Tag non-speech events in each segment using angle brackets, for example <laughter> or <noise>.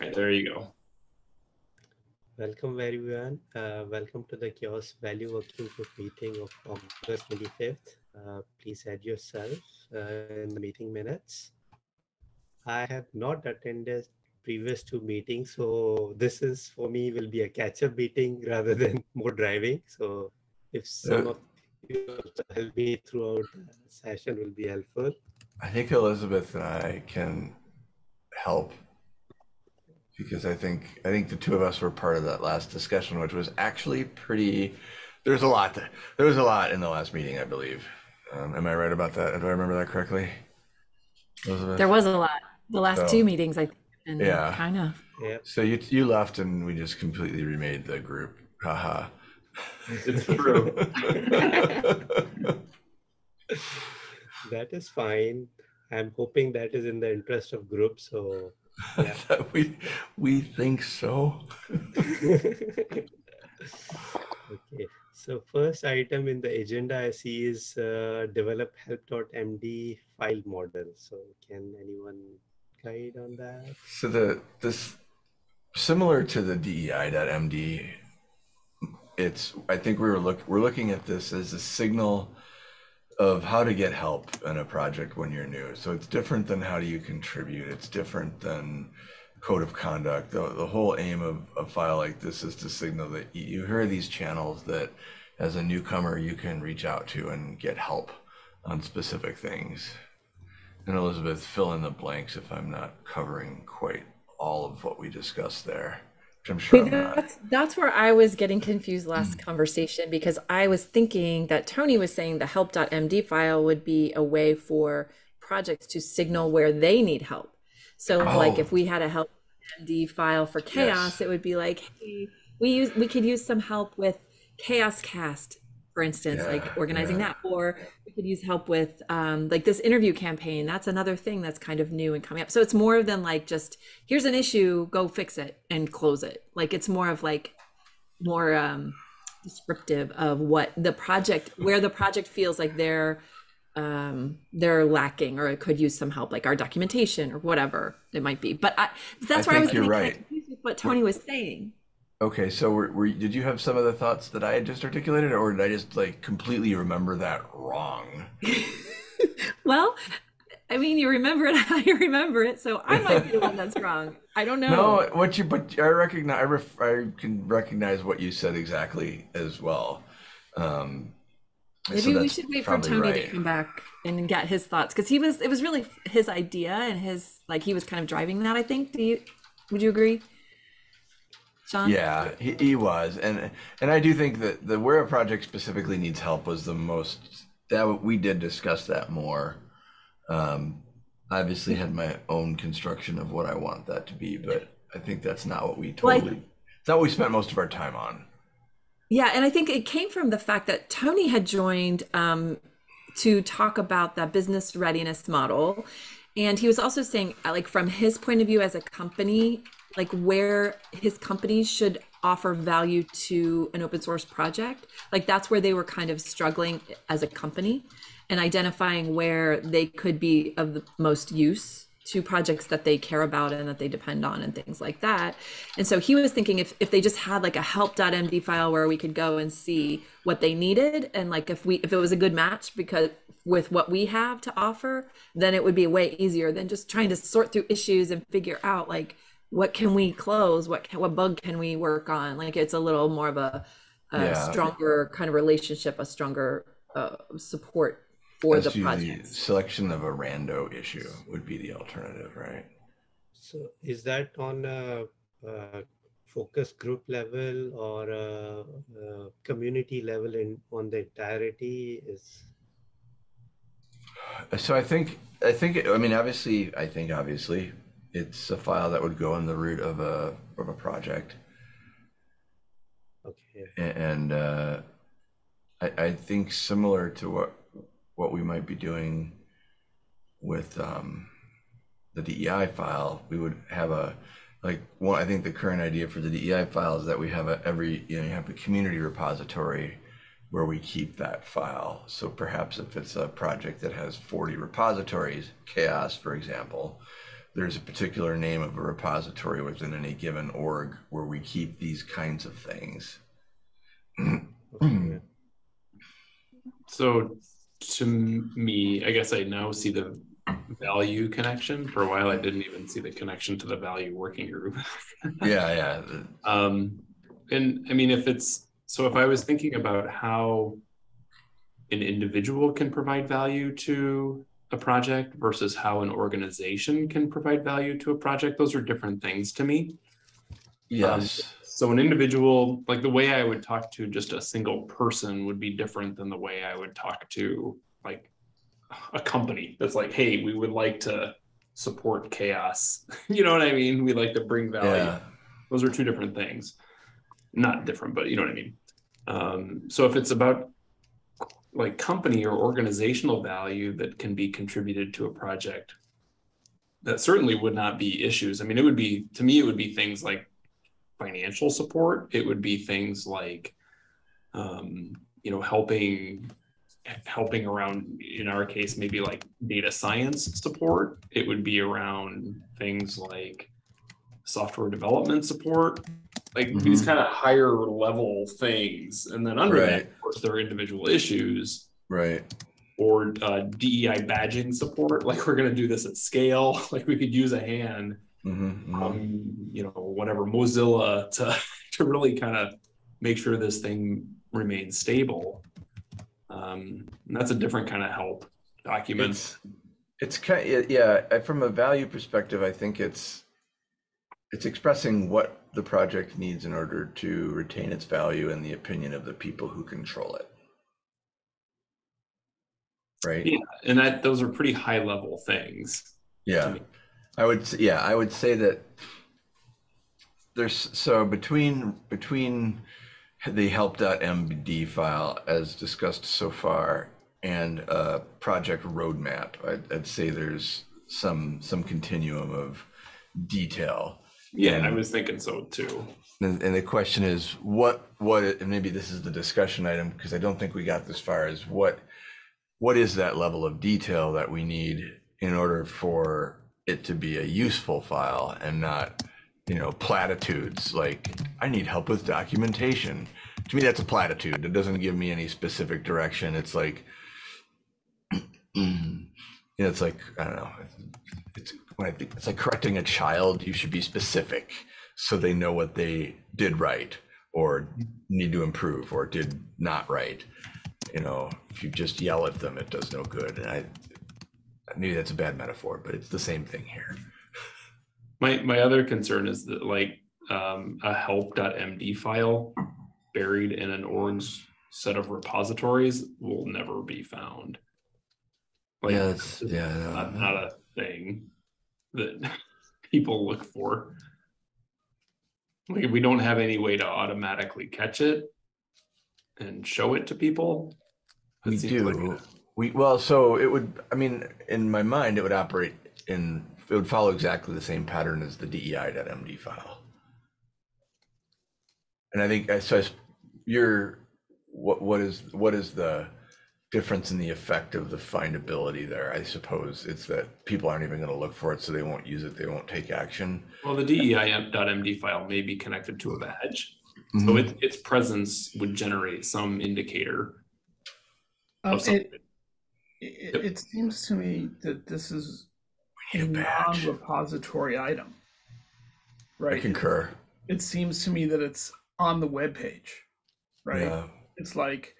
right, there you go. Welcome everyone. Uh, welcome to the CHAOSS Value Working Group meeting of August 25th. Uh, please add yourself uh, in the meeting minutes. I have not attended previous two meetings, so this is for me will be a catch-up meeting <laughs> rather than more driving. So if some of you help me throughout the session will be helpful. I think Elizabeth and I can help because I think I think the two of us were part of that last discussion, which was actually pretty. There's a lot. To, there was a lot in the last meeting, I believe. Um, am I right about that? Do I remember that correctly? Elizabeth? There was a lot. The last so, two meetings, I think. yeah. Kind of. Yeah. So you you left, and we just completely remade the group. Haha. it's true. <laughs> that is fine. I'm hoping that is in the interest of group. So yeah. <laughs> we we think so. okay. So first item in the agenda I see is uh, develop help.md file model. So can anyone guide on that? So the this similar to the DEI.md, it's I think we were look we're looking at this as a signal of how to get help in a project when you're new. So it's different than how do you contribute. It's different than code of conduct. The, the whole aim of a file like this is to signal that you hear these channels that as a newcomer you can reach out to and get help on specific things. And Elizabeth, fill in the blanks if I'm not covering quite all of what we discussed there. I'm sure that's, that's where I was getting confused last mm. conversation because I was thinking that Tony was saying the help.md file would be a way for projects to signal where they need help. So oh. like if we had a help.md file for CHAOSS, yes. it would be like, hey, we use we could use some help with CHAOSS Cast for instance, yeah, like organizing yeah. that. Or we could use help with um, like this interview campaign. That's another thing that's kind of new and coming up. So it's more than like just here's an issue, go fix it and close it. Like it's more of like more um, descriptive of what the project, where the project feels like they're um they're lacking or it could use some help like our documentation or whatever it might be but I, that's I where i was you're right. what tony was saying Okay, so were, were did you have some of the thoughts that I had just articulated, or did I just like completely remember that wrong? <laughs> well, I mean, you remember it <laughs> how you remember it, so I might be the one that's wrong. I don't know. No, what you but I recognize I, ref, I can recognize what you said exactly as well. Um, Maybe so we should wait for Tony right. to come back and get his thoughts because he was it was really his idea and his like he was kind of driving that. I think. Do you would you agree? Sean? Yeah, he, he was, and and I do think that the where a project specifically needs help was the most that we did discuss that more. Um, I obviously had my own construction of what I want that to be, but I think that's not what we totally. Well, it's not what we spent most of our time on. Yeah, and I think it came from the fact that Tony had joined um, to talk about that business readiness model, and he was also saying, like from his point of view as a company, like where his companies should offer value to an open source project like that's where they were kind of struggling as a company and identifying where they could be of the most use to projects that they care about and that they depend on and things like that. And so he was thinking if, if they just had like a help.md file where we could go and see what they needed and like if we if it was a good match because with what we have to offer, then it would be way easier than just trying to sort through issues and figure out like what can we close? What can, what bug can we work on? Like it's a little more of a, a yeah. stronger kind of relationship a stronger uh, support for As the project. selection of a rando issue would be the alternative right? So is that on a, a focus group level or a, a community level in on the entirety is? So i think i think i mean obviously i think obviously it's a file that would go in the root of a of a project. Okay. And uh, I, I think similar to what what we might be doing with um, the DEI file, we would have a like one. I think the current idea for the DEI file is that we have a every you know you have a community repository where we keep that file. So perhaps if it's a project that has 40 repositories, CHAOSS, for example, there's a particular name of a repository within any given org where we keep these kinds of things. So to me, I guess I now see the value connection. For a while, I didn't even see the connection to the value working group. <laughs> yeah, yeah. Um, and I mean, if it's so, if I was thinking about how an individual can provide value to a project versus how an organization can provide value to a project, those are different things to me. Yes. So an individual, like the way I would talk to just a single person would be different than the way I would talk to like a company that's like, hey, we would like to support CHAOSS. <laughs> you know what I mean? We like to bring value. yeah. Those are two different things. Not different, but you know what I mean. Um, so if it's about like company or organizational value that can be contributed to a project, that certainly would not be issues. I mean, it would be to me, it would be things like financial support. It would be things like, um, you know, helping helping around in our case maybe like data science support it would be around things like software development support like these Mhm. kind of higher level things and then under that of course there are individual issues Right. or uh, dei badging support <laughs> like we're going to do this at scale <laughs> like we could use a hand hmm um, you know, whatever Mozilla to <laughs> to really kind of make sure this thing remains stable. Um, and that's a different kind of help document. It's it's kind yeah. From a value perspective, I think it's it's expressing what the project needs in order to retain its value in the opinion of the people who control it. Right. Yeah, and that those are pretty high level things. Yeah. I would. Yeah, I would say that there's so between between the help.md file as discussed so far and a project roadmap, I'd, I'd say there's some some continuum of detail. Yeah, I was thinking so too. And, and the question is, what what? And maybe this is the discussion item because I don't think we got this far. Is what what is that level of detail that we need in order for it to be a useful file and not, you know, platitudes like I need help with documentation. To me, that's a platitude. It doesn't give me any specific direction. It's like, <clears throat> you know, it's like I don't know. It's when I think it's like correcting a child. You should be specific so they know what they did right or need to improve or did not right. You know, if you just yell at them, it does no good. And I maybe that's a bad metaphor, but it's the same thing here. My my other concern is that like um, a help.md file buried in an orange set of repositories will never be found. Like, yeah, that's yeah. not, no. not a thing that <laughs> people look for. Like we don't have any way to automatically catch it and show it to people. it we do. like we well, so it would. I mean, in my mind, it would operate in. It would follow exactly the same pattern as the DEI.md file. And I think so I you're what what is what is the difference in the effect of the findability there? I suppose it's that people aren't even going to look for it, so they won't use it. They won't take action. well, the DEI.md file may be connected to a badge. So Mhm. it, its presence would generate some indicator Um, of something. it, it, it seems to me that this is a need a non-repository item. right? I Right. concur. It seems to me that it's on the web page. Right. Yeah. It's like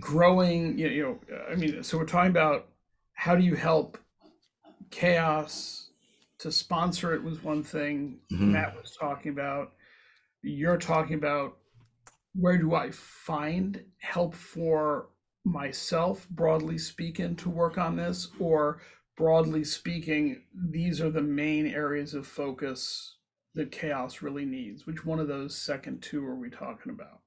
growing. You know, you know. I mean, so we're talking about how do you help CHAOSS to sponsor it was one thing Mhm. Matt was talking about. You're talking about where do I find help for myself, broadly speaking, to work on this, or broadly speaking, these are the main areas of focus that CHAOSS really needs. Which one of those second two are we talking about?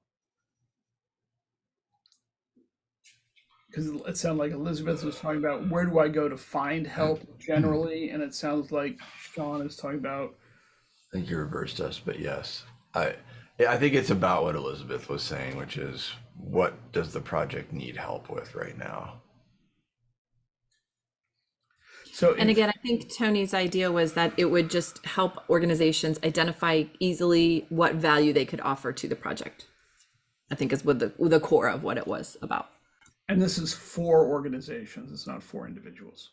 Because it sounded like Elizabeth was talking about where do I go to find help <clears throat> generally, and it sounds like Sean is talking about I think you reversed us, but yes, I I think it's about what Elizabeth was saying, which is what does the project need help with right now? So And if- again, I think Tony's idea was that it would just help organizations identify easily what value they could offer to the project. I think is what the the core of what it was about. And this is for organizations, it's not for individuals.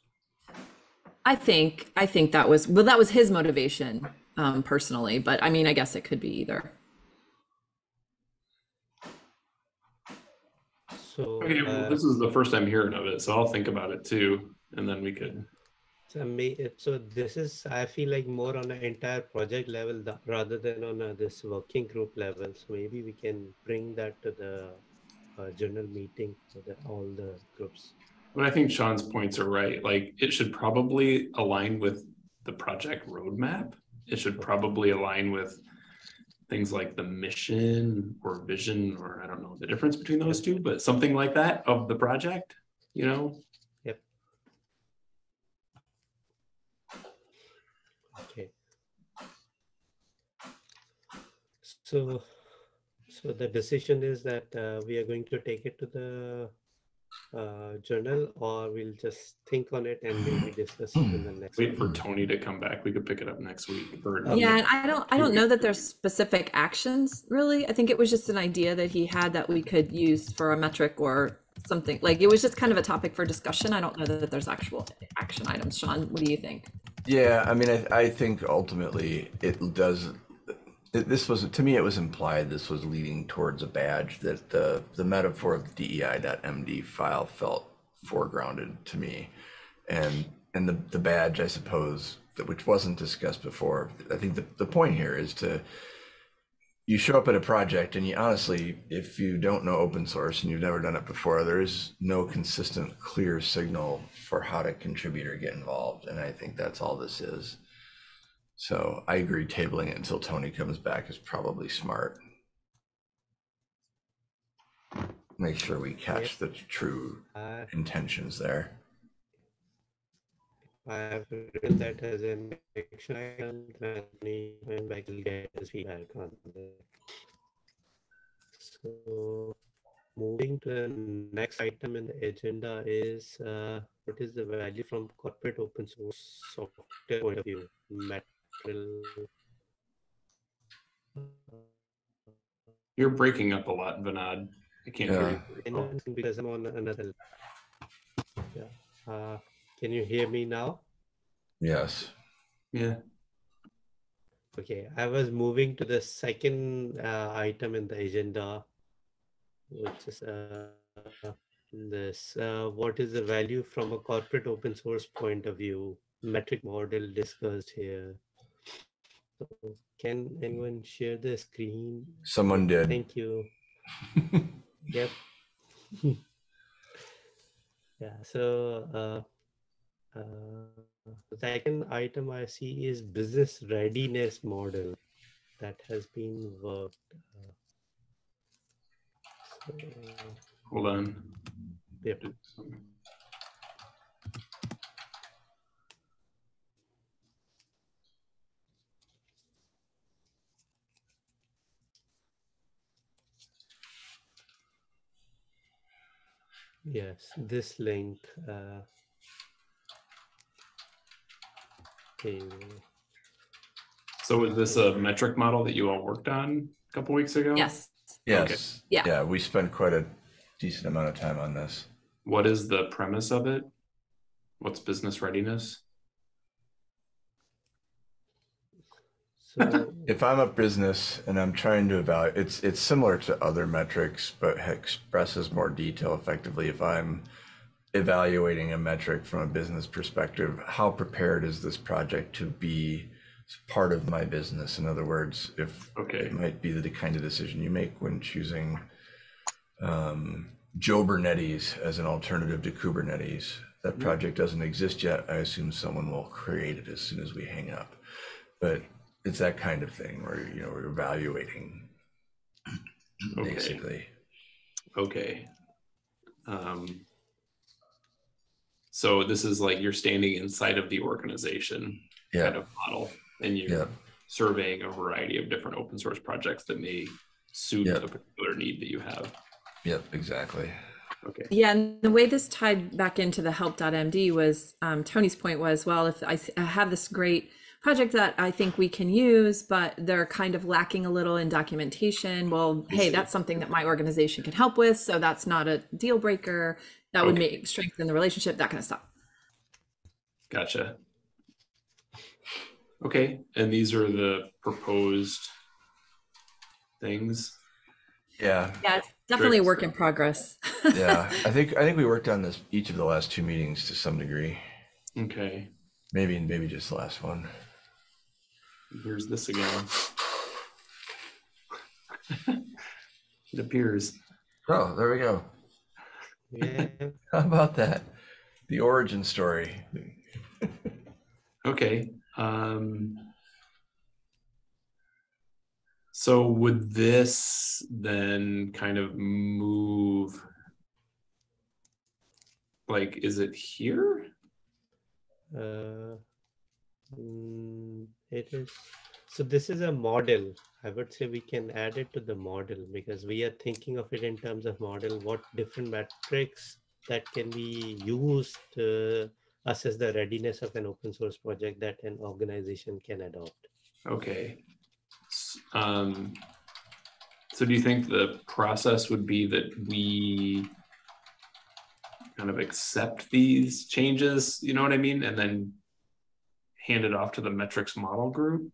I think I think that was well that was his motivation um, personally, but I mean I guess it could be either. So, Okay, well, uh, this is the first I'm hearing of it, so I'll think about it too, and then we could. so, may, so this is, I feel like more on an entire project level rather than on a, this working group level. So maybe we can bring that to the uh, general meeting for the, all the groups. But I think Sean's points are right. Like it should probably align with the project roadmap. It should probably align with things like the mission or vision, or I don't know the difference between those two, but something like that of the project, you know? Yep. Okay. So, so the decision is that uh, we are going to take it to the uh, journal or we'll just think on it and maybe discuss it in the next. Wait for. Tony to come back. We could pick it up next week. or- Okay. Yeah, I don't I don't know that there's specific actions really. I think it was just an idea that he had that we could use for a metric or something. Like it was just kind of a topic for discussion. I don't know that there's actual action items. Sean, what do you think? Yeah, I mean, I, I think ultimately it does. This was to me, it was implied this was leading towards a badge that the the metaphor of the DEI.MD file felt foregrounded to me, and and the the badge, I suppose, that which wasn't discussed before. I think the the point here is to you show up at a project and you honestly if you don't know open source and you've never done it before there is no consistent clear signal for how to contribute or get involved and i think that's all this is so i agree tabling it until tony comes back is probably smart make sure we catch the true I, intentions there I have written that as an action item and and I will get his feedback on that. So moving to the next item in the agenda is uh, what is the value from corporate open source software point of view? Material. You're breaking up a lot, Vinod. I can't hear you. And because I'm on another. Yeah. Uh, can you hear me now? yes Yeah. Okay, I was moving to the second uh, item in the agenda, which is uh, this. Uh, what is the value from a corporate open source point of view? Metric model discussed here. So can anyone share the screen? someone did Thank you. <laughs> Yep. <laughs> yeah, so uh, uh, the second item I see is business readiness model that has been worked. Uh, so, Hold on. yep. Yes, this link. Uh, okay, So was this a metric model that you all worked on a couple weeks ago? Yes. yes Yeah. yeah we spent quite a decent amount of time on this What is the premise of it? What's business readiness? so if I'm a business and I'm trying to evaluate, it's it's similar to other metrics, but expresses more detail effectively. If I'm evaluating a metric from a business perspective, how prepared is this project to be part of my business? In other words, if Okay. it might be the kind of decision you make when choosing um, Jobernetes as an alternative to Kubernetes. That project doesn't exist yet. I assume someone will create it as soon as we hang up. But it's that kind of thing where you know we're evaluating Okay. basically. Okay. Um, so this is like you're standing inside of the organization kind of model and you're yeah, surveying a variety of different open source projects that may suit Yeah. a particular need that you have. yep, exactly. Okay. Yeah, and the way this tied back into the help.md was um, Tony's point was, well, if I have this great project that I think we can use, but they're kind of lacking a little in documentation. Well, hey, that's something that my organization can help with. So that's not a deal breaker. That would Okay. make strengthen the relationship, that kind of stuff. Gotcha. Okay, and these are the proposed things. Yeah, Yeah, it's definitely a work in progress. yeah. I <laughs> think I think we worked on this each of the last two meetings to some degree. Okay, Maybe and maybe just the last one. Here's this again. It appears. Oh, there we go. Yeah, How about that? The origin story. Okay. Um, so would this then kind of move? Like, is it here? uh, mm, it is. So this is a model. I would say we can add it to the model because we are thinking of it in terms of model, what different metrics that can be used to assess the readiness of an open source project that an organization can adopt. Okay. Um, so do you think the process would be that we kind of accept these changes, you know what I mean? And then hand it off to the metrics model group?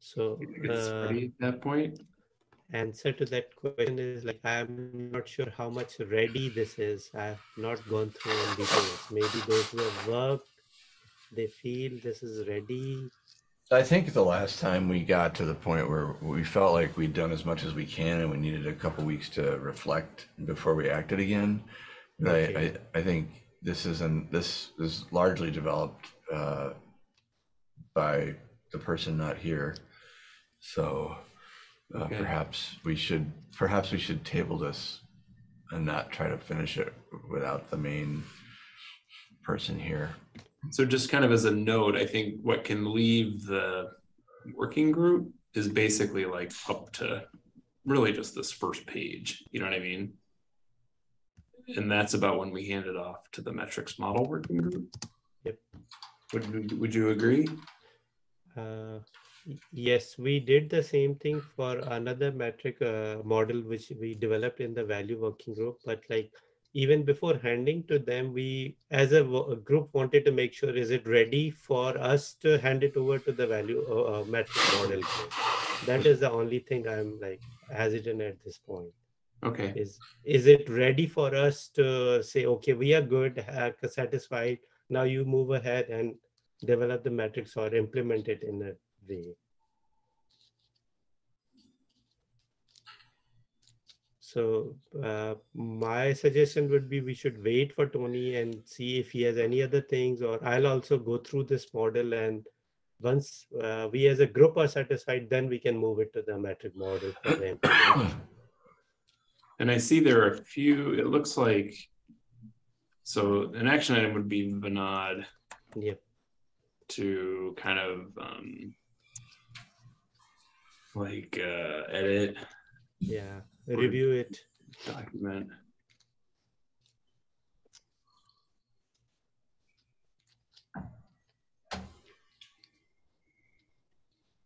So You think it's uh, ready at that point? answer to that question is like I'm not sure how much ready this is. I've not gone through in details. Maybe those who have worked, they feel this is ready. I think the last time we got to the point where we felt like we'd done as much as we can and we needed a couple weeks to reflect before we acted again. But I, Okay. I, I think this isn't this is largely developed uh, by the person not here. So uh, Okay. perhaps we should perhaps we should table this and not try to finish it without the main person here. So just kind of as a note, I think what can leave the working group is basically like up to really just this first page, you know what I mean? And that's about when we hand it off to the metrics model working group. Yep. Would, would you agree? Uh, yes, we did the same thing for another metric uh, model which we developed in the value working group. But like even before handing to them, we as a, a group wanted to make sure is it ready for us to hand it over to the value uh, uh, metric model. That is the only thing I'm like hesitant at this point. Okay, is is it ready for us to say okay we are good uh, satisfied now you move ahead and develop the metrics or implement it in a way. So uh, my suggestion would be we should wait for tony and see if he has any other things or i'll also go through this model and once uh, we as a group are satisfied then we can move it to the metric model and I see there are a few, it looks like, so an action item would be Vinod yep to kind of um like uh edit Yeah, review it. document.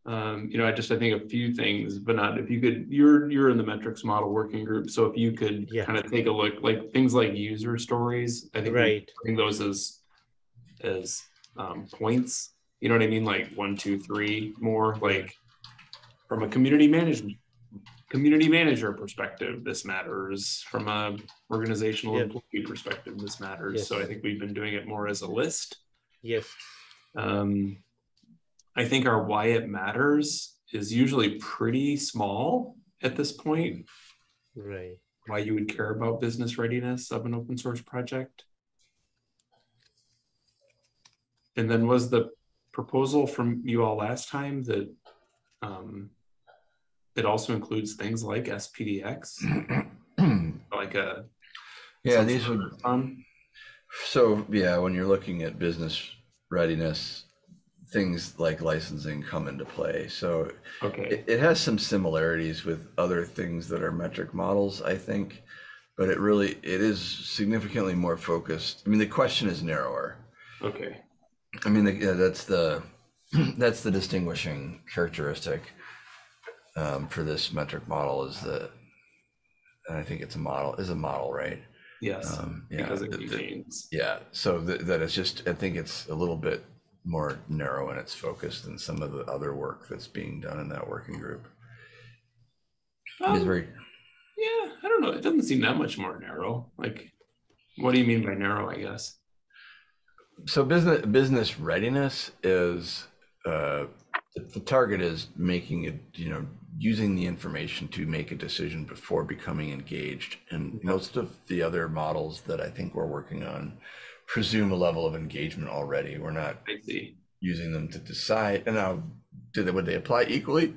Um, you know, I just I think a few things, but not if you could. You're you're in the metrics model working group, so if you could Yeah. kind of take a look, like things like user stories. I think Right. bring those as as um, points. You know what I mean? Like one, two, three, more like from a community management community manager perspective, this matters. From a organizational Yep. employee perspective, this matters. Yes. So I think we've been doing it more as a list. Yes. Um, I think our why it matters is usually pretty small at this point. Right. Why you would care about business readiness of an open source project. And then was the proposal from you all last time that um, it also includes things like SPDX, <clears throat> like a yeah, these sort would of fun? So yeah, when you're looking at business readiness, things like licensing come into play. So Okay, it, it has some similarities with other things that are metric models, I think. but it really it is significantly more focused. I mean, the question is narrower. Okay. I mean, the, yeah, that's the <clears throat> that's the distinguishing characteristic um, for this metric model is the, and I think it's a model is a model, right? Yes. Um, yeah, because it contains. yeah. So th- that it's just I think it's a little bit more narrow in its focus than some of the other work that's being done in that working group. It's Um, very yeah, I don't know. It doesn't seem that much more narrow. Like, what do you mean by narrow? I guess. So business business readiness is uh, the, the target is making it, you know, using the information to make a decision before becoming engaged. And most of the other models that I think we're working on presume a level of engagement already. We're not I see. using them to decide. And now, do they would they apply equally?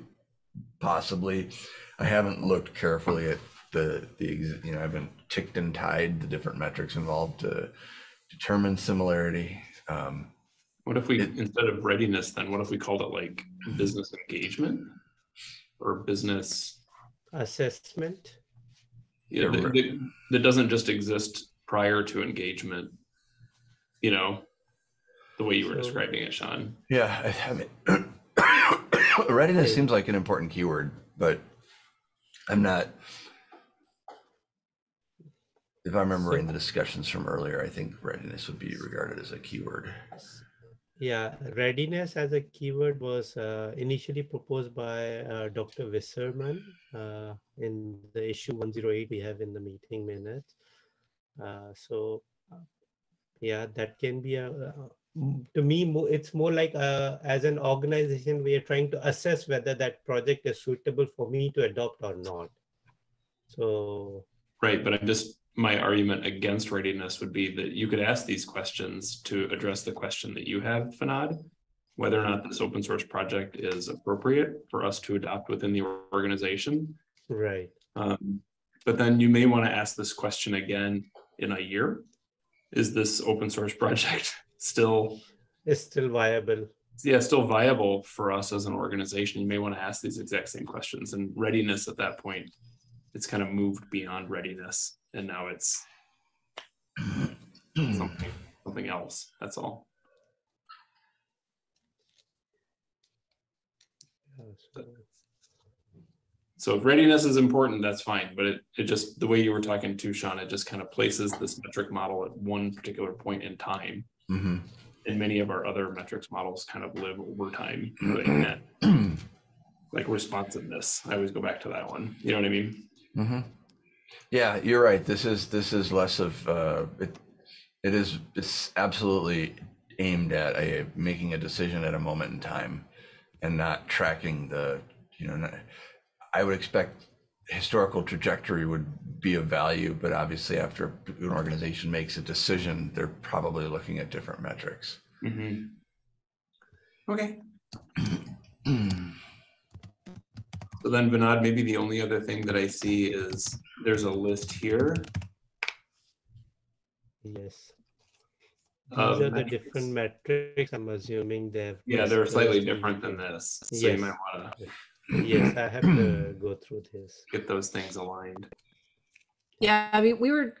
Possibly. I haven't looked carefully at the the you know I haven't ticked and tied the different metrics involved to determine similarity. Um, What if we It- instead of readiness, then what if we called it like business engagement or business? Assessment. Yeah, Yeah, that- that doesn't just exist prior to engagement. You know, the way you were So- describing it, Sean. yeah, I, I mean, <coughs> readiness seems like an important keyword, but I'm not. If I'm remembering the discussions from earlier, I think readiness would be regarded as a keyword. Yeah, readiness as a keyword was uh, initially proposed by uh, Dr. Wisserman uh, in the issue 108 we have in the meeting minutes. Uh, so, yeah, that can be a, uh, to me, it's more like uh, as an organization, we are trying to assess whether that project is suitable for me to adopt or not. So, Right, but I'm just my argument against readiness would be that you could ask these questions to address the question that you have, Vinod, whether or not this open source project is appropriate for us to adopt within the organization. right. Um, but then you may want to ask this question again in a year. Is this open source project <laughs> still, is still viable. yeah, still viable for us as an organization? You may want to ask these exact same questions and readiness at that point. It's kind of moved beyond readiness and now it's <clears throat> something, something else. That's all. Uh, so- if readiness is important, that's fine, but it, it just, the way you were talking to Sean, it just kind of places this metric model at one particular point in time. Mhm. And many of our other metrics models kind of live over time, <clears throat> doing that, like responsiveness. I always go back to that one. You know what I mean? hmm Yeah, you're right. This is this is less of uh, it. It is it's absolutely aimed at a making a decision at a moment in time, and not tracking the you know. Not, I would expect historical trajectory would be of value, but obviously after an organization makes a decision, they're probably looking at different metrics. Mhm. Okay. So then Vinod, maybe the only other thing that I see is there's a list here. Yes. These of are the metrics. different metrics. I'm assuming they've. Yeah, they're slightly different than this. So you might want to Yes, I have to <clears throat> go through this. get those things aligned. Yeah, I mean, we were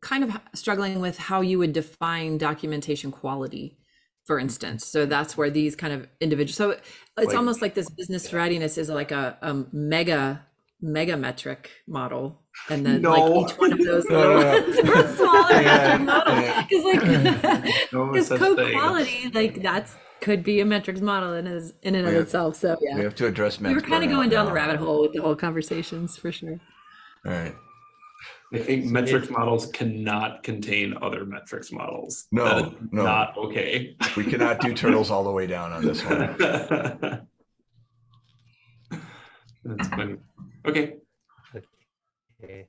kind of struggling with how you would define documentation quality, for instance. So that's where these kind of individual. So it's Like- almost like this business readiness is like a, a mega mega metric model, and then No. like each one of those <laughs> No, little no, no. ones are a smaller Yeah, metric model. yeah. Because like <laughs> No because <laughs> such code thing. quality, like that's could be a metrics model in is in and of have- itself. So yeah, We have to address. Metrics. We were mental kind of going down the rabbit hole with the whole conversations for sure. All right. I think So metrics it- models cannot contain other metrics models. No, no. Not okay. We cannot do turtles all the way down on this one. <laughs> That's funny. Okay, Okay.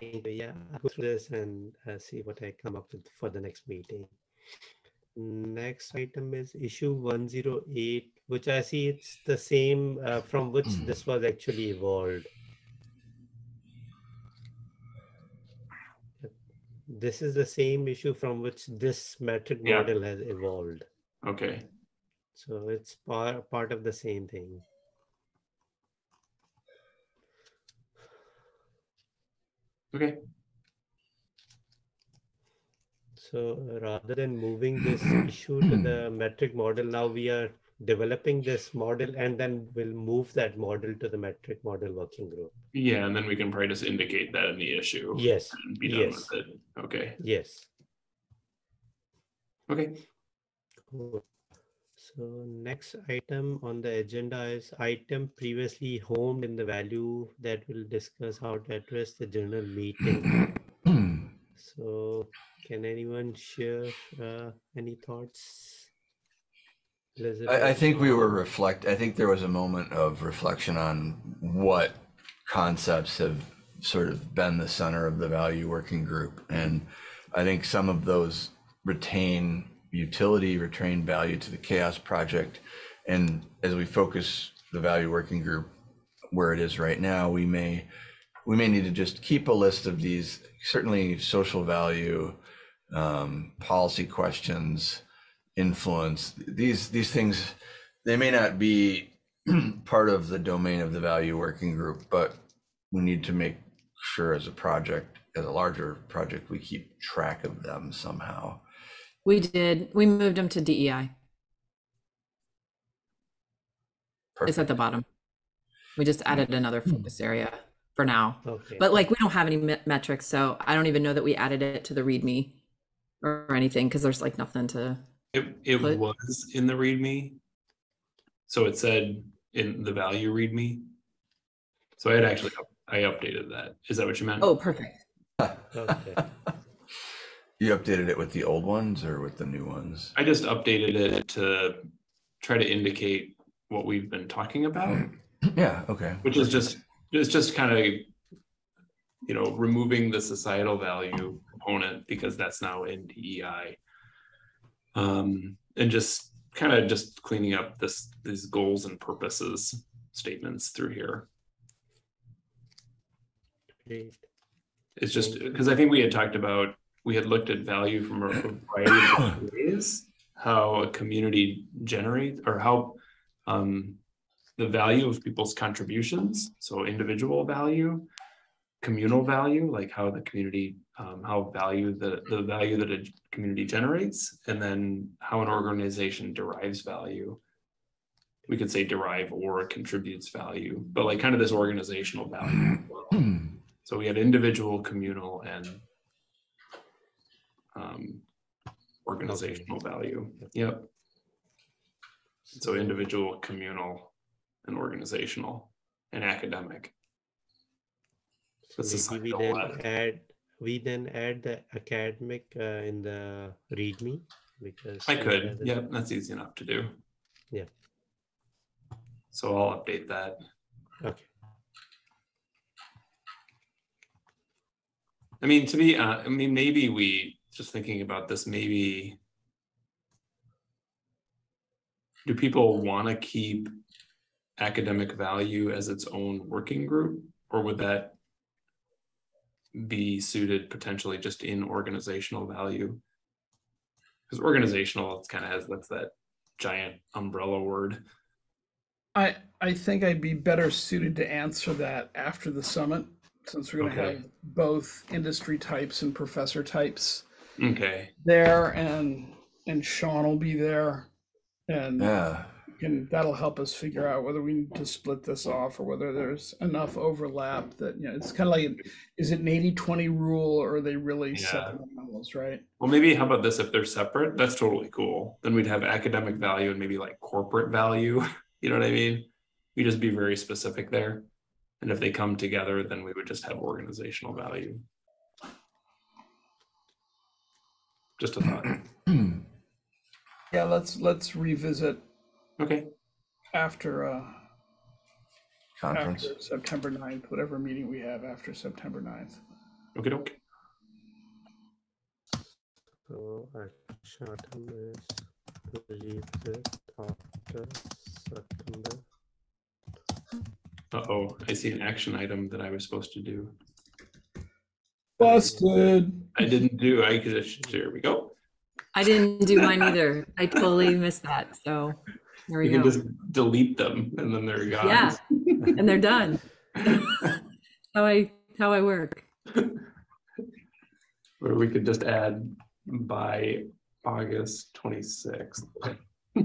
And, Yeah, I'll go through this and uh, see what I come up with for the next meeting. Next item is issue 108, which I see it's the same uh, from which Hmm. this was actually evolved. This is the same issue from which this metric Yeah. model has evolved. okay. So it's part, part of the same thing. Okay. So rather than moving this issue to the <clears throat> metric model, now we are developing this model and then we'll move that model to the metric model working group. Yeah, and then we can probably just indicate that in the issue. Yes, And be done yes. Okay. yes. Okay. Cool. So next item on the agenda is item previously homed in the value that will discuss how to address the general meeting. <clears throat> So can anyone share uh, any thoughts? I, I think we were reflect, I think there was a moment of reflection on what concepts have sort of been the center of the value working group. And I think some of those retain utility, retain value to the CHAOSS project. And as we focus the value working group where it is right now, we may, we may need to just keep a list of these, certainly social value, um, policy questions, influence these these things they may not be <clears throat> part of the domain of the value working group but we need to make sure as a project as a larger project we keep track of them somehow We did. We moved them to DEI. It's at the bottom. We just added another focus area for now. Okay. But like we don't have any me- metrics, so I don't even know that we added it to the README or anything because there's like nothing to. It it But- was in the README. So it said in the value README. So I had actually I updated that. Is that what you meant? Oh, perfect. Okay. <laughs> you updated it with the old ones or with the new ones I just updated it to try to indicate what we've been talking about, <clears throat> yeah okay which is just it's just kind of you know removing the societal value component because that's now in DEI. Um, and just kind of just cleaning up this these goals and purposes statements through here. Great. It's just because I think we had talked about, we had looked at value from a variety of ways, how a community generates or how um, the value of people's contributions, so individual value, communal value, like how the community, um, how value the the value that a community generates, and then how an organization derives value. We could say derive or contributes value, but like kind of this organizational value. as well. <clears throat> So we had individual, communal, and um, organizational value. Yep. So individual, communal, and organizational, and academic. So maybe we then left. add, we then add the academic uh, in the README because. I could. it- that's easy enough to do. Yeah. So I'll update that. Okay. I mean, to be, uh, I mean, maybe we, just thinking about this, maybe. Do people want to keep academic value as its own working group, or would that? Be suited potentially just in organizational value? Because organizational, it's kind of has, that's that giant umbrella word. I I think I'd be better suited to answer that after the summit, since we're going to Okay. have both industry types and professor types Okay, there, and and Sean will be there, and yeah and that'll help us figure out whether we need to split this off or whether there's enough overlap that you know it's kind of like is it an 80-20 rule or are they really Yeah. separate animals, right? well, maybe how about this, if they're separate, that's totally cool, then we'd have academic value and maybe like corporate value, <laughs> you know what I mean? We just be very specific there. And if they come together, then we would just have organizational value. Just a thought, <clears throat> Yeah, let's let's revisit okay, after uh conference after September 9th, whatever meeting we have after September 9th. okay, okay, So action item is to leave it after September. uh-oh, I see an action item that I was supposed to do. Busted. I didn't do, I could, there we go. I didn't do mine either. I totally missed that. So there we You can go. just delete them and then they're gone. Yeah. And they're done. <laughs> how I how I work. <laughs> Or we could just add by August twenty-sixth. <laughs>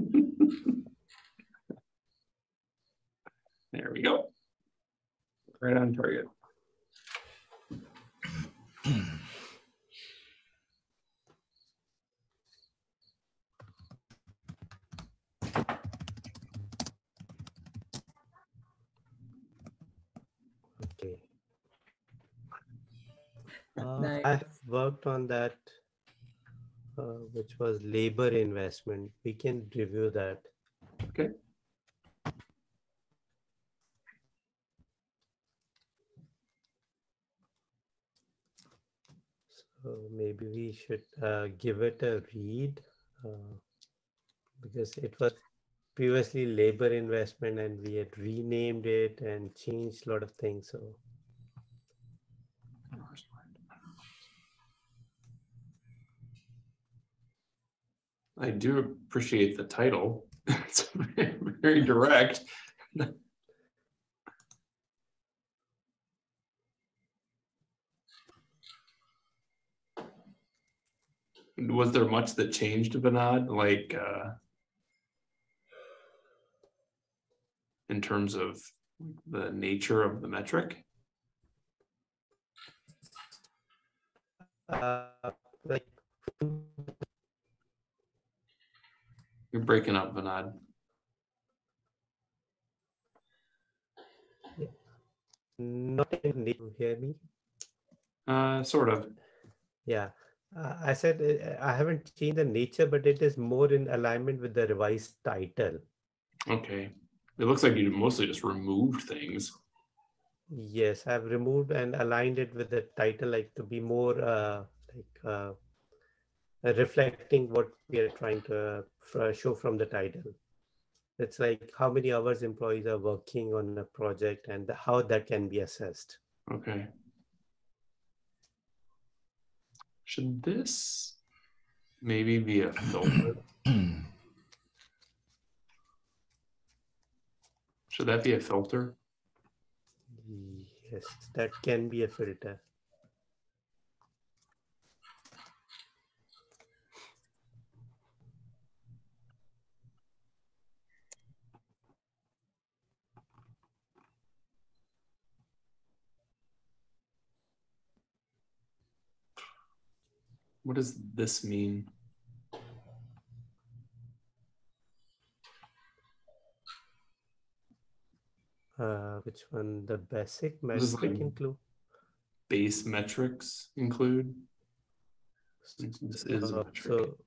There we go. Right on target. <clears throat> Okay. Uh, Nice. I've worked on that, uh, which was labor investment. We can review that. Okay. So maybe we should uh, give it a read uh, because it was previously labor investment and we had renamed it and changed a lot of things. So I do appreciate the title. <laughs> It's very direct. Was there much that changed, Vinod? Like, uh, in terms of the nature of the metric? uh, like You're breaking up, Vinod. not in need to hear me. Uh, sort of. Yeah, uh, I said uh, I haven't changed the nature, but it is more in alignment with the revised title. Okay. It looks like you mostly just removed things. Yes, I've removed and aligned it with the title, like to be more uh, like uh, reflecting what we are trying to show from the title. It's like how many hours employees are working on a project and how that can be assessed. Okay. Should this maybe be a filter? Should that be a filter? Yes, that can be a filter. What does this mean? Uh, which one? The basic metric like- include. Base metrics include? This is a Uh, metric. So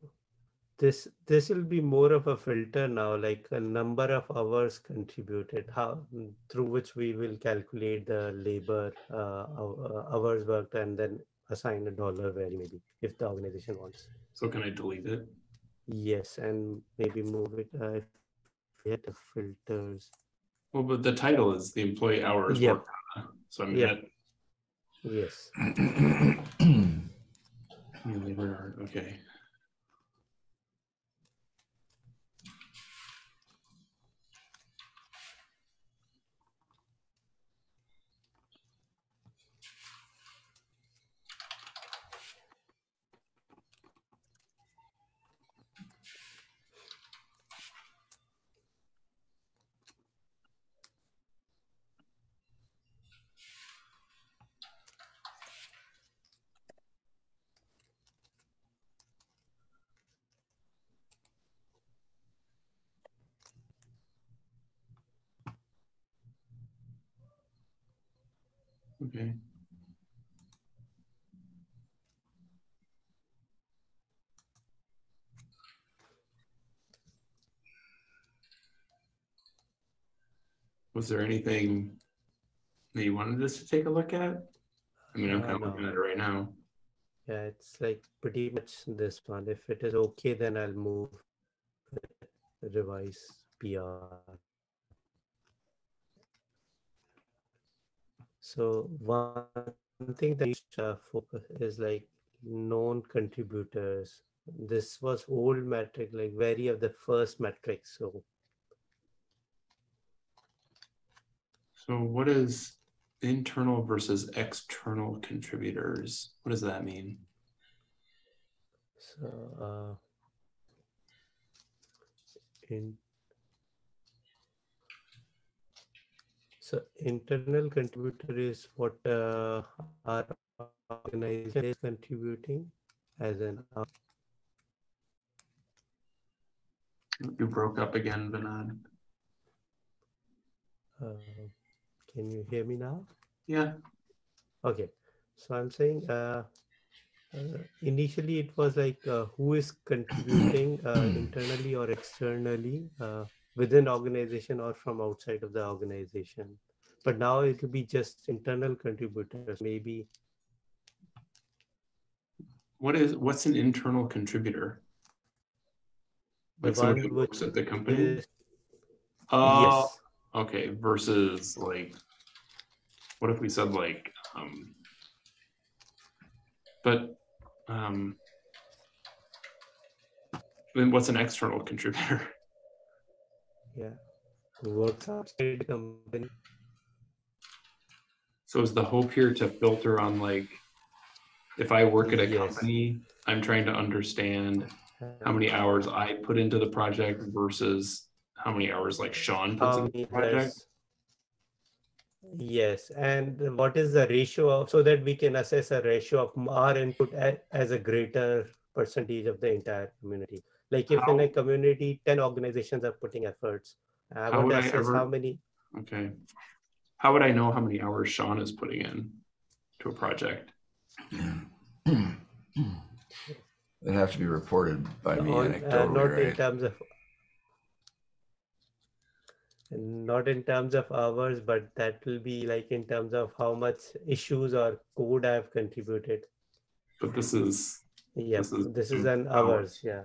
this this will be more of a filter now, like a number of hours contributed, how through which we will calculate the labor uh, uh, hours worked and then assign a dollar value maybe if the organization wants. So can I delete it? Yes, and maybe move it uh, if we had the filters. Well, but the title is the employee hours Yep. worked. So I mean, Yep. that, Yes. labor okay. Okay. Was there anything that you wanted us to take a look at? I mean, I'm Uh, kind of looking at it right now. Yeah, it's like pretty much this one. If it is okay, then I'll move revise PR. So one thing that you should uh, focus is like known contributors. This was old metric, like very of the first metric. So So what is, internal versus external contributors. What does that mean? So, uh, in so internal contributor is what uh, our organization is contributing as an You broke up again, Vinod. uh, can you hear me now? Yeah. Okay, so I'm saying uh, uh, initially it was like uh, who is contributing uh, <clears throat> internally or externally uh, within organization or from outside of the organization. But now it will be just internal contributors, maybe. What is what's an internal contributor? The Like someone who works at the company? Oh, yes, okay. Versus like, what if we said like, um, but, um, then what's an external <laughs> contributor? Yeah, works outside the company. So is the hope here to filter on like, if I work at a Yes. company, I'm trying to understand how many hours I put into the project versus how many hours like Sean puts How into the project? Yes, and what is the ratio of, so that we can assess a ratio of our input as a greater percentage of the entire community. Like if in a community, ten organizations are putting efforts, I How would I ever- how many, Okay. How would I know how many hours Sean is putting in to a project? <clears throat> It'd have to be reported by me on, uh, anecdotally, not in terms of not in terms of hours, but that will be like in terms of how much issues or code I've contributed. But this is Yeah, This is this is an hours. hours, yeah.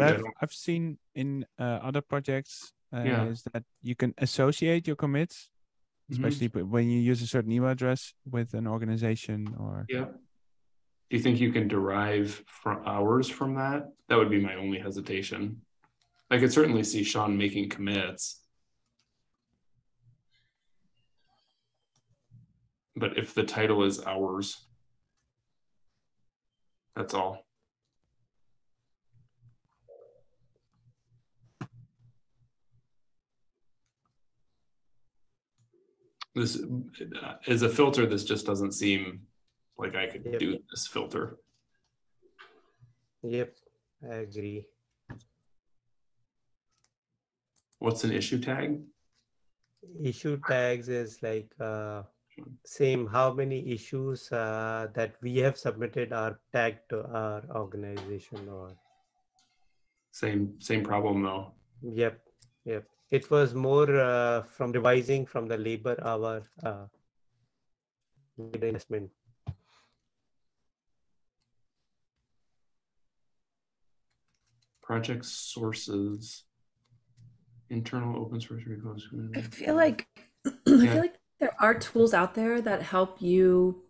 I I've, don't- I've seen in uh, other projects uh, Yeah. is that you can associate your commits, Mhm. especially b- when you use a certain email address with an organization or yeah. Do you think you can derive from hours from that? That would be my only hesitation. I could certainly see Sean making commits. But if the title is hours, that's all. This as a filter, this just doesn't seem like I could Yep. do this filter. Yep, I agree. What's an issue tag? Issue tags is like uh, same how many issues uh, that we have submitted are tagged to our organization or Same same problem though. yep, yep. It was more uh, from revising from the labor hour uh, labor investment. Project sources, internal open source repos. I feel like <clears throat> I feel like there are tools out there that help you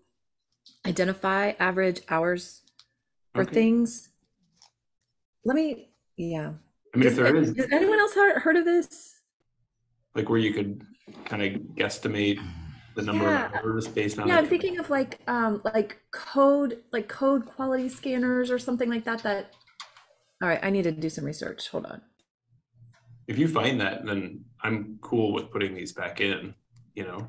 identify average hours for Okay. things. Let me, yeah. I mean, if there is has anyone else heard, of this? like where you could kind of guesstimate the number Yeah. of hours based on Yeah, I'm thinking of like um like code like code quality scanners or something like that that all right, I need to do some research. Hold on. if you find that, then I'm cool with putting these back in, you know.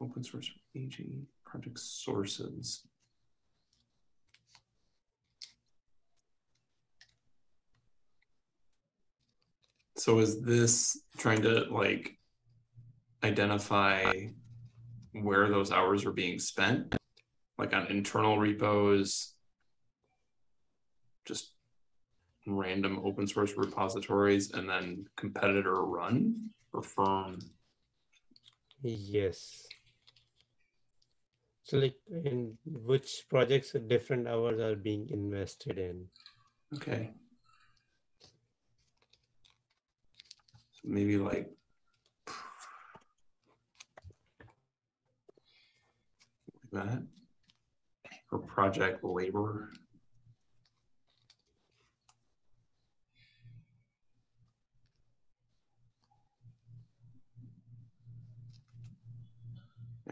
Open source AG project sources. So is this trying to like identify where those hours are being spent? Like on internal repos? Just random open source repositories and then competitor run or firm? Yes. So like in which projects different hours are being invested in? Okay. maybe like that or project labor.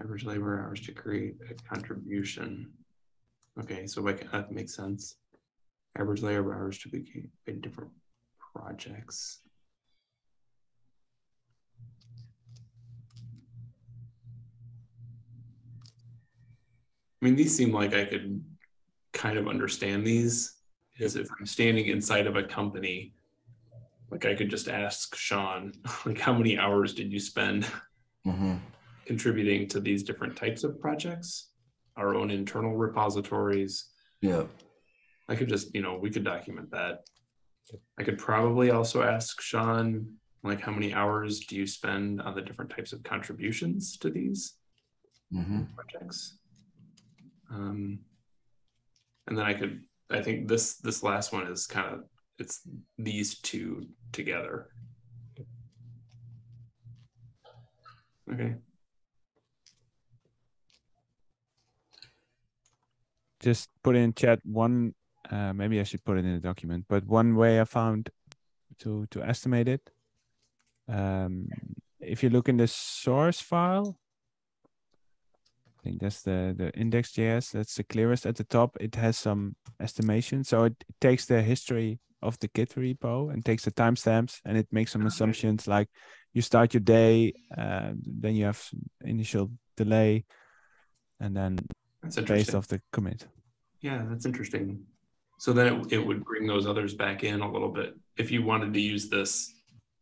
Average labor hours to create a contribution. Okay, so can, that makes sense. Average labor hours to be in different projects. I mean, these seem like I could kind of understand these. Is if I'm standing inside of a company, like I could just ask Sean, <laughs> like, how many hours did you spend Mhm. contributing to these different types of projects? Our own internal repositories. Yeah. I could just, you know, we could document that. I could probably also ask Sean, like, how many hours do you spend on the different types of contributions to these hmm projects? Um, and then I could, I think this this last one is kind of it's these two together. Okay. just put in chat one uh, maybe i should put it in the document but one way i found to to estimate it um, if you look in the source file i think that's the the index.js that's the clearest at the top it has some estimation so it, it takes the history of the git repo and takes the timestamps and it makes some assumptions like you start your day uh, then you have initial delay and then That's based off the commit Yeah, that's interesting. So then it, it would bring those others back in a little bit if you wanted to use this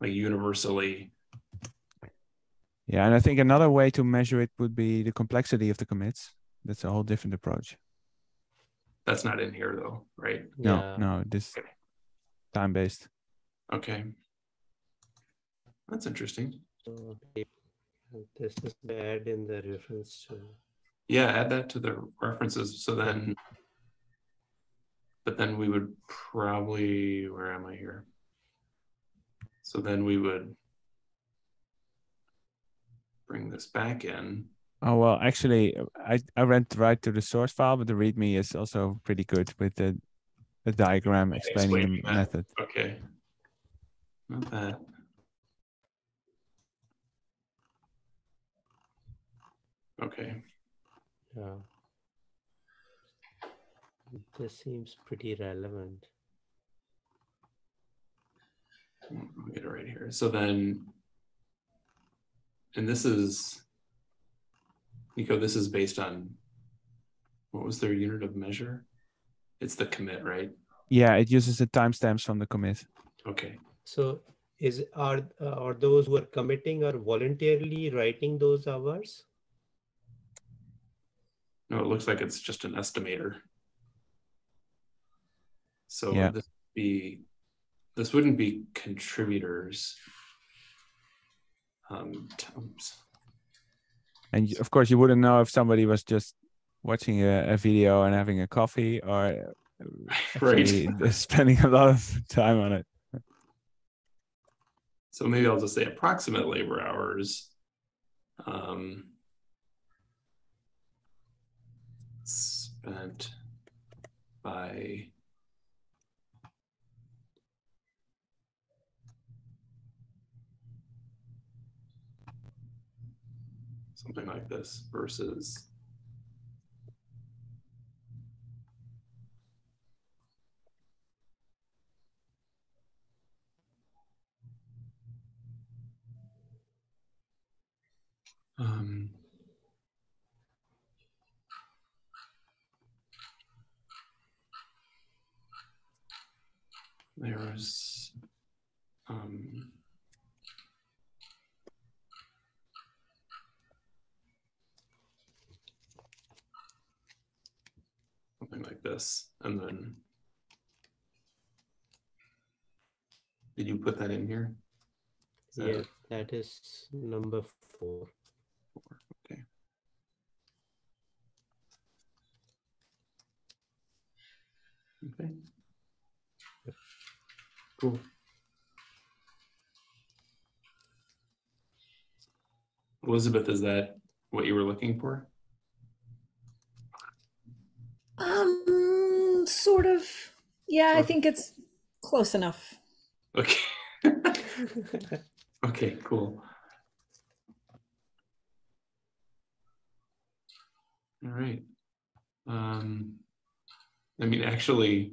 like universally. Yeah, and I think another way to measure it would be the complexity of the commits. That's a whole different approach. That's not in here though, right? No, Yeah. no, this Okay. time based. Okay. That's interesting. So this is bad in the reference to. Yeah, add that to the references. So then, but then we would probably, where am I here? So then we would bring this back in. Oh well, actually, I I went right to the source file, but the README is also pretty good with the the diagram explaining Explaining the that. method. Okay. Not that. Okay. Yeah. This seems pretty relevant. I'll get it right here. So then, and this is, Nico, this is based on, what was their unit of measure? It's the commit, right? Yeah, it uses the timestamps from the commit. Okay. So is are uh, are those who are committing or voluntarily writing those hours? No, it looks like it's just an estimator. So Yeah. this would be, this wouldn't be contributors. Um. And of course, you wouldn't know if somebody was just watching a, a video and having a coffee or <laughs> Right. <laughs> spending a lot of time on it. So maybe I'll just say approximate labor hours. Um, spent by something like this versus um, there's um, something like this and then did you put that in here? Is that- Yeah, that is number four. okay. Okay. Cool. Elizabeth is that what you were looking for Um, sort of. Yeah, I Sort of. think it's close enough. okay <laughs> okay cool All right. Um, I mean, actually,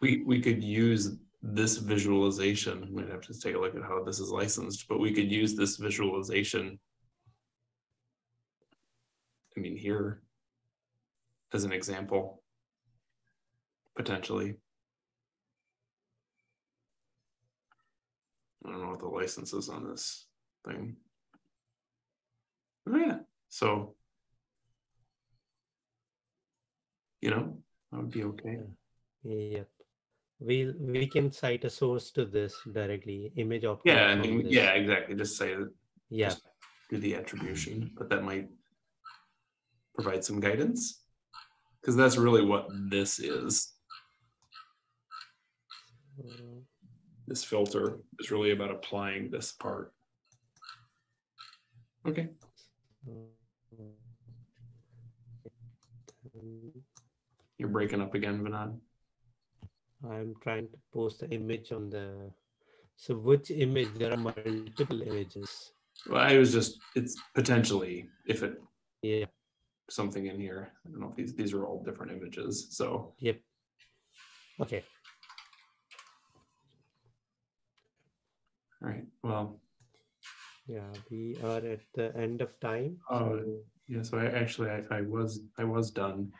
we, we could use this visualization. We'd have to take a look at how this is licensed, but we could use this visualization. I mean, here as an example, potentially. I don't know what the license is on this thing. Oh, yeah, so. You know, that would be okay. Yep. We we can cite a source to this directly, image of. Yeah, I mean, yeah, exactly. Just say it. Yeah, just do the attribution, but that might provide some guidance. Because that's really what this is. This filter is really about applying this part. Okay, you're breaking up again, Vinod. I'm trying to post the image on the, so which image, there are multiple images. Well, I was just, it's potentially, if it, Yeah, something in here. I don't know if these, these are all different images, so. yep. Okay, All right, well, yeah, we are at the end of time. Oh, so yeah, so I actually, I, I was, I was done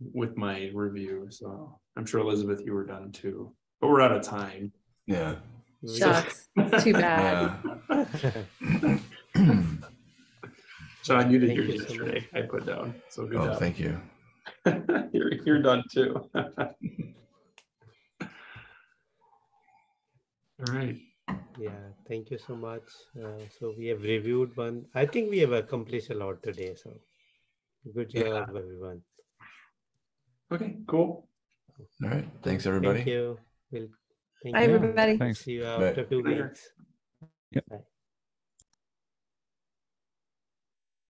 with my review, so I'm sure Elizabeth, you were done too, but we're out of time. Yeah. we- Shucks. Too bad. <laughs> Yeah. <laughs> <clears throat> <laughs> John, you did Thank yours you so yesterday, I put down, so good Oh, job. thank you. <laughs> You're, you're done too. <laughs> All right, Yeah, thank you so much. Uh, so we have reviewed one. I think we have accomplished a lot today. So good Yeah. job, everyone. okay, cool. All right. Thanks, everybody. Thank you. We'll thank Bye, you. everybody. Thanks. See you Bye. after two Later. weeks. Yep. Bye.